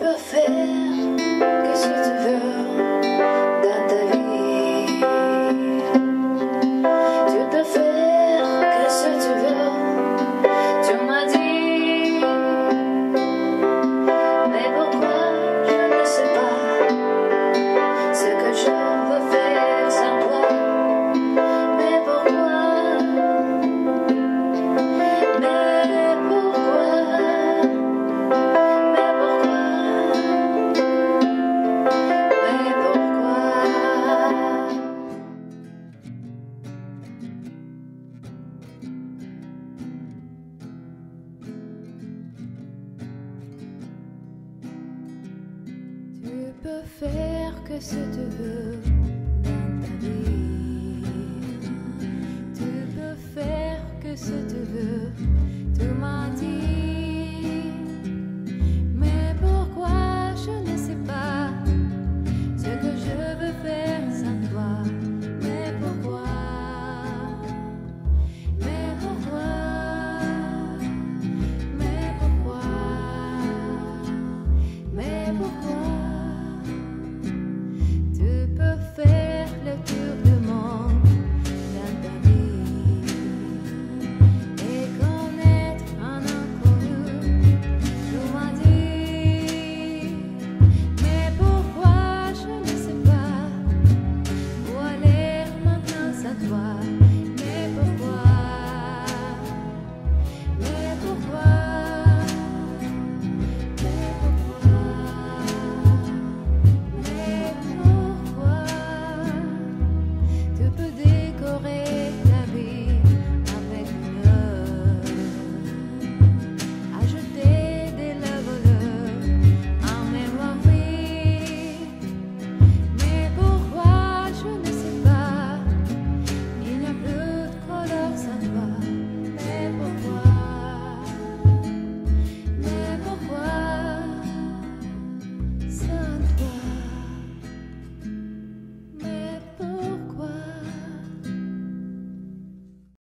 préfère faire que ce tu veux dans ta vie. Tu peux faire que ce tu veux. Tu m'as dit. Mais pourquoi je ne sais pas ce que je veux faire sans toi? Mais pourquoi? Mais pourquoi? Mais pourquoi? Mais pourquoi?